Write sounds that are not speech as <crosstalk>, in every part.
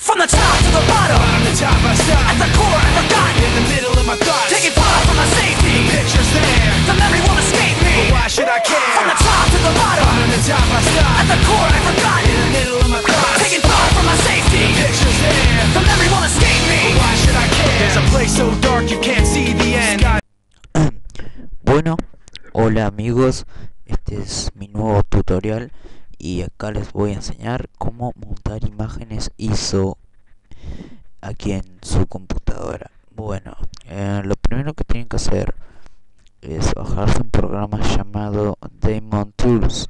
From the top to the bottom, On the top I stop, at the core I forgotten. in the middle of my thoughts. Taking far from my safety, Pictures there, the memory won't escape but me. why should I care? From the top to the bottom, On the top I stop, at the core I forgot. in the middle of my thoughts. Taking far from my safety, Pictures there, the memory won't escape but me. why should I care? There's a place so dark you can't see the end. <clears throat> Bueno, hola amigos, este es mi nuevo tutorial y acá les voy a enseñar cómo montar imágenes ISO aquí en su computadora. Bueno, eh, lo primero que tienen que hacer es bajarse un programa llamado Daemon Tools.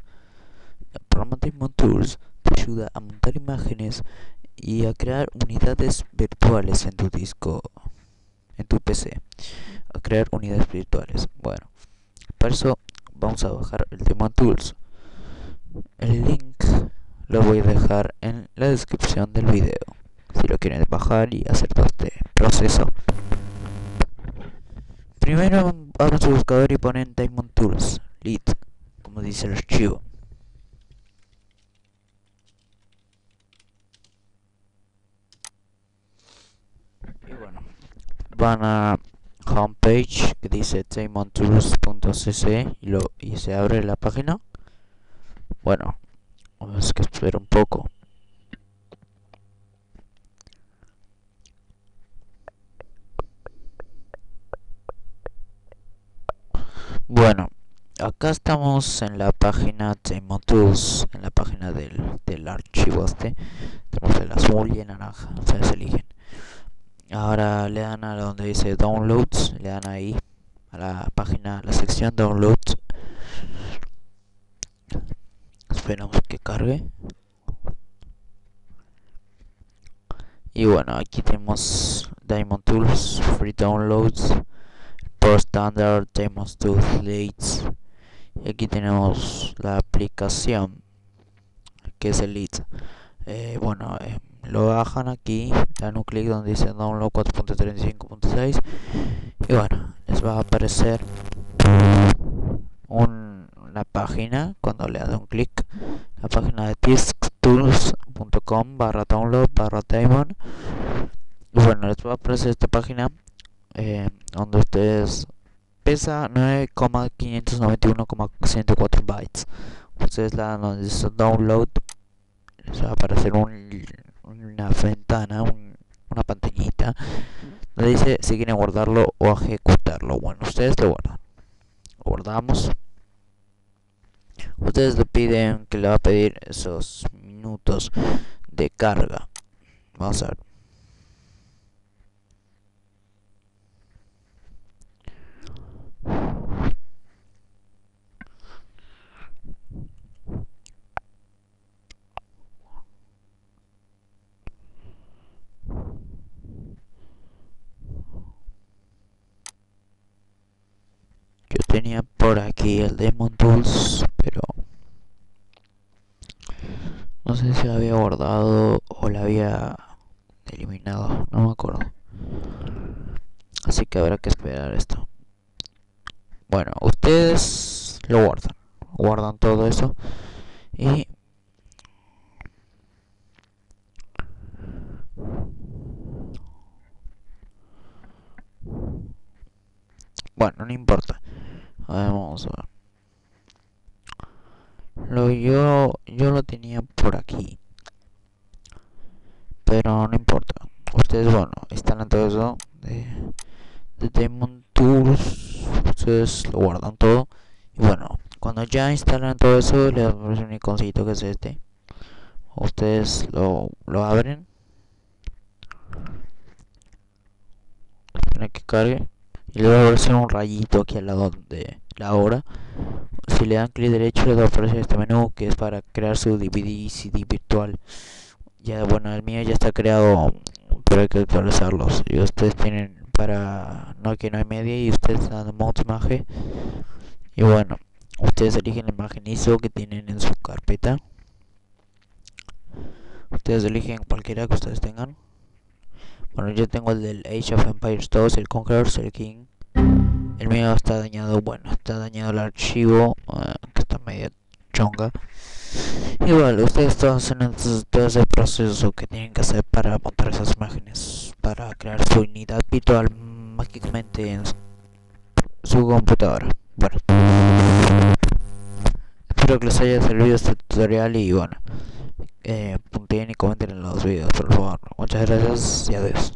El programa Daemon Tools te ayuda a montar imágenes y a crear unidades virtuales en tu disco, en tu PC a crear unidades virtuales. Bueno, para eso vamos a bajar el Demon Tools. El link lo voy a dejar en la descripción del video. Si lo quieren bajar y hacer todo este proceso. Primero abren su buscador y ponen Diamond Tools, lit, como dice el archivo. Y bueno, van a homepage que dice tools.cc y, lo, y se abre la página. Bueno, es que espera un poco. Bueno, acá estamos en la página Demon Tools, en la página del, del archivo este. Tenemos el azul y el naranja, ustedes eligen. Ahora le dan a donde dice downloads, le dan ahí a la página, la sección downloads. Esperamos que cargue. Y bueno, aquí tenemos Diamond Tools, Free Downloads, Pro Standard, Diamond Tools Leads. Y aquí tenemos la aplicación que es el. Eh, bueno, eh, lo bajan aquí, dan un clic donde dice download 4.35.6 y bueno, les va a aparecer un, una página cuando le dan un clic, página de disktools.com barra download barra diamond y bueno, les va a aparecer esta página eh, donde ustedes pesa 9,591,104 bytes ustedes la dan donde dice download les va a aparecer un, una ventana, un- una pantallita donde dice si quieren guardarlo o ejecutarlo. Bueno, ustedes lo guardan. Guardamos. Ustedes le piden que le va a pedir esos minutos de carga. Vamos a ver. Yo tenía por aquí el Demon Tools, pero no sé si lo había guardado o lo había eliminado, no me acuerdo. Así que habrá que esperar esto. Bueno, ustedes lo guardan, guardan todo eso y bueno, no importa. A ver, vamos a ver. Lo yo yo lo tenía por aquí. Pero no importa. Ustedes bueno, instalan todo eso de, de Demon Tools. Ustedes lo guardan todo. Y bueno, cuando ya instalan todo eso, les aparece un iconcito que es este. Ustedes lo, lo abren. Esperen que cargue. Y luego va a aparecer un rayito aquí al lado de la hora. Si le dan clic derecho les va a aparecer este menú que es para crear su DVD CD virtual. Ya bueno, el mío ya está creado, pero hay que actualizarlos. Y ustedes tienen para no que no hay media y ustedes dan mount imagen. Y bueno, ustedes eligen la imagen ISO que tienen en su carpeta. Ustedes eligen cualquiera que ustedes tengan. Bueno, yo tengo el del Age of Empires 2, el Conqueror, el King. El mío está dañado, bueno, está dañado el archivo, eh, que está medio chonga. Igual, ustedes todos hacen todo ese proceso que tienen que hacer para montar esas imágenes, para crear su unidad virtual mágicamente en su computadora. Bueno, espero que les haya servido este tutorial y bueno, eh, y comenten en los videos, por favor. Muchas gracias y adiós.